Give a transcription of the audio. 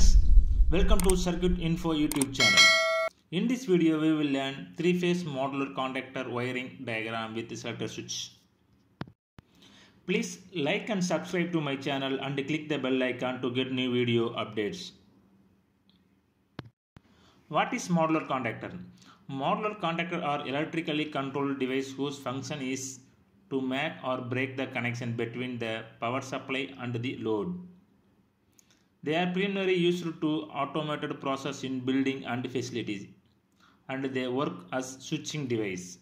friends, welcome to Circuit Info YouTube channel. In this video we will learn three-phase modular contactor wiring diagram with selector switch. Please like and subscribe to my channel and click the bell icon to get new video updates. What is modular contactor? Modular contactor are electrically controlled device whose function is to make or break the connection between the power supply and the load. They are primarily used to automated process in building and facilities and they work as switching device.